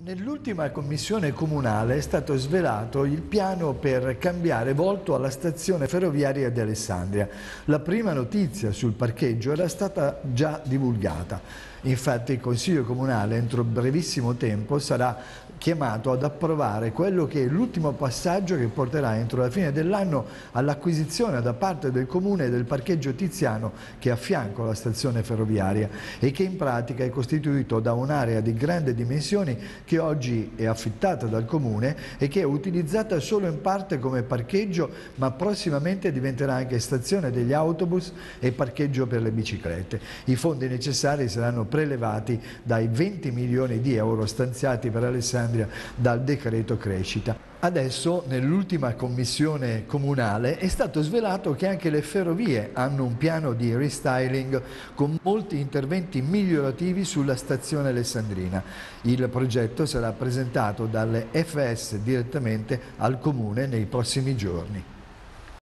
Nell'ultima commissione comunale è stato svelato il piano per cambiare volto alla stazione ferroviaria di Alessandria. La prima notizia sul parcheggio era stata già divulgata. Infatti il Consiglio Comunale entro brevissimo tempo sarà chiamato ad approvare quello che è l'ultimo passaggio che porterà entro la fine dell'anno all'acquisizione da parte del Comune del parcheggio Tiziano che è a fianco alla stazione ferroviaria e che in pratica è costituito da un'area di grandi dimensioni che oggi è affittata dal Comune e che è utilizzata solo in parte come parcheggio ma prossimamente diventerà anche stazione degli autobus e parcheggio per le biciclette. I fondi necessari saranno prelevati dai 20 milioni di euro stanziati per Alessandria dal decreto crescita. Adesso nell'ultima commissione comunale è stato svelato che anche le ferrovie hanno un piano di restyling con molti interventi migliorativi sulla stazione alessandrina. Il progetto sarà presentato dalle FS direttamente al comune nei prossimi giorni.